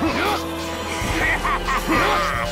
Ha ha ha!